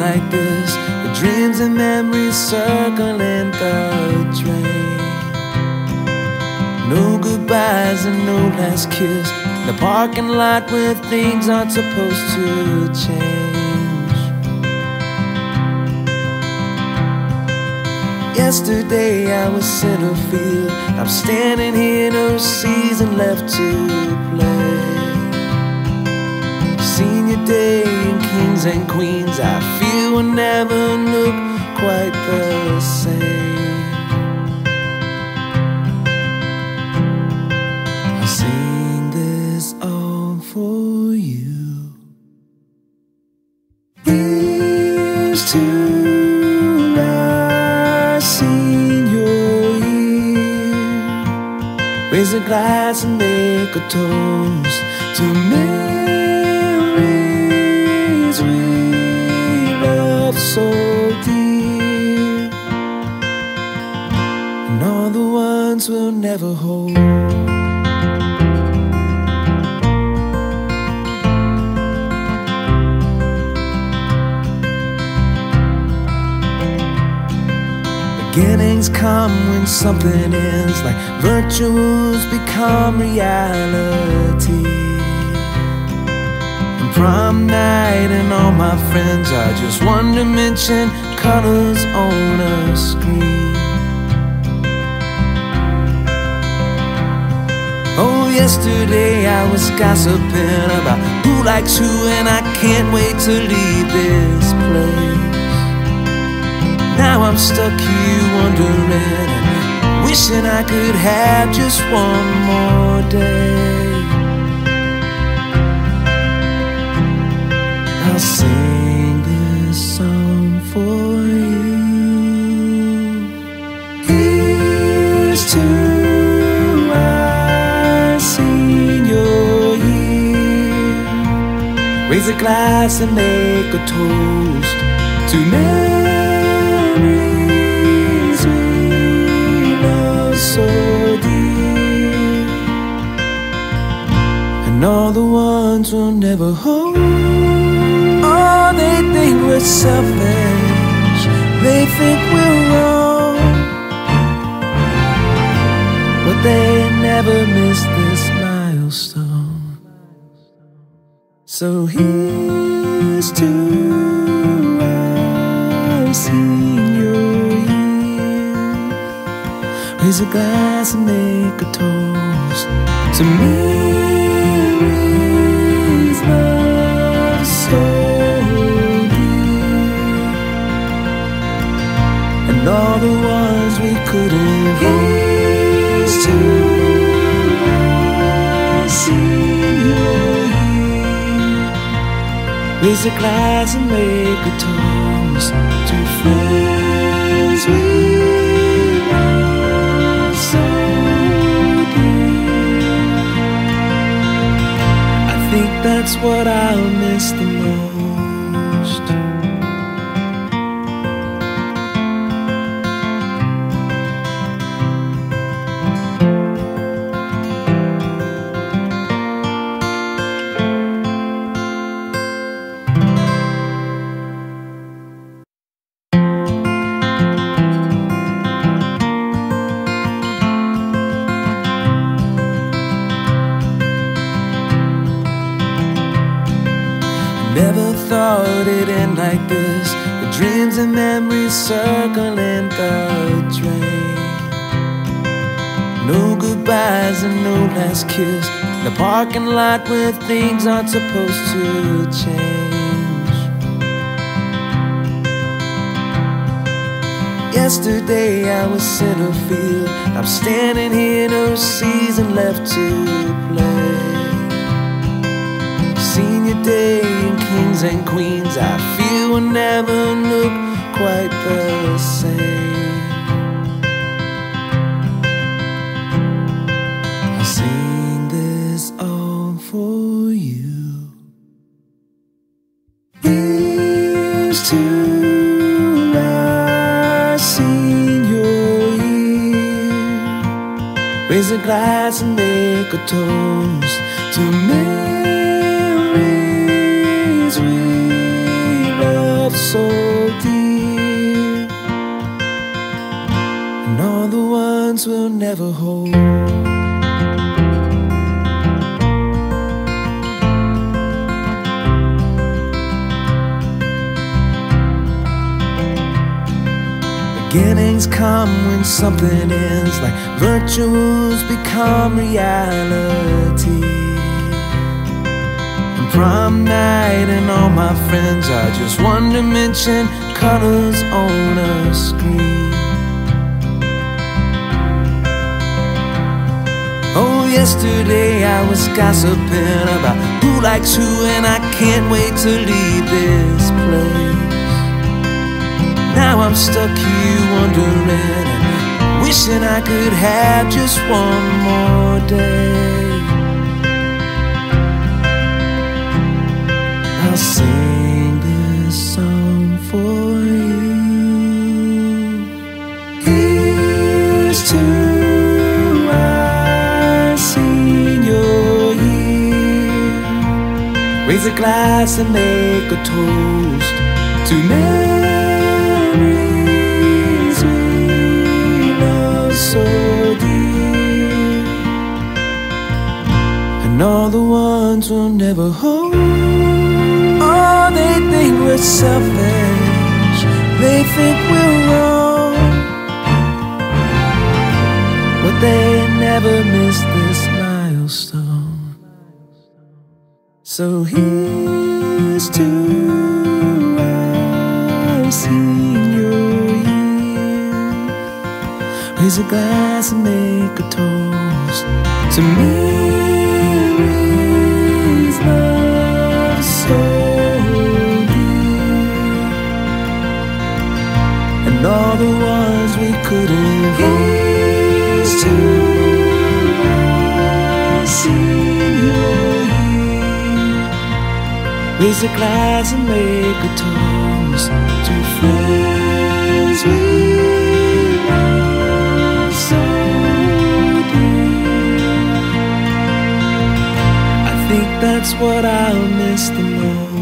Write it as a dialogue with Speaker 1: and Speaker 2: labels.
Speaker 1: like this. The dreams and memories circling the drain No goodbyes and no last kiss. The parking lot where things aren't supposed to change. Yesterday I was in a field. I'm standing here, no season left to play. Senior day kings and queens I feel will never look quite the same. I sing this all for you. Here's to our senior year Raise a glass and make a toast to memories so dear And all the ones we'll never hold Beginnings come when something ends, like virtues become reality. Prom night and all my friends are just one dimension, colors on a screen. Oh, yesterday I was gossiping about who likes who, and I can't wait to leave this place. Now I'm stuck here wondering wishing I could have just one more day. Raise a glass and make a toast to memories we love so dear, and all the ones we'll never hold. Oh, they think we're selfish, they think we're wrong, they never miss this milestone. So here's to our senior year. Raise a glass and make a toast to memories Raise a glass and make a toast to friends we love so dear. I think that's what I'll miss the most. It'd end like this. The dreams and memories circling the drain. No goodbyes and no last kiss. The parking lot where things aren't supposed to change. Yesterday I was in a field. I'm standing here, no season left to play. Senior day kings and queens I feel will never look quite the same. I sing this all for you. Here's to our senior year Raise a glass and make a toast to memories never hold. Beginnings come when something ends, like virtues become reality. And prom night and all my friends are just one dimension, colors on a screen. Oh, yesterday I was gossiping about who likes who, and I can't wait to leave this place. Now I'm stuck here wondering wishing I could have just one more day. I'll sing Raise a glass and make a toast to memories we love so dear, and all the ones we'll never hold. Oh, they think we're selfish. They think we're wrong, but they never miss So here's to our senior year. Raise a glass and make a toast to memories love so dear, and all the ones we couldn't hold. Raise a glass and make a toast to friends we love so dear. I think that's what I'll miss the most.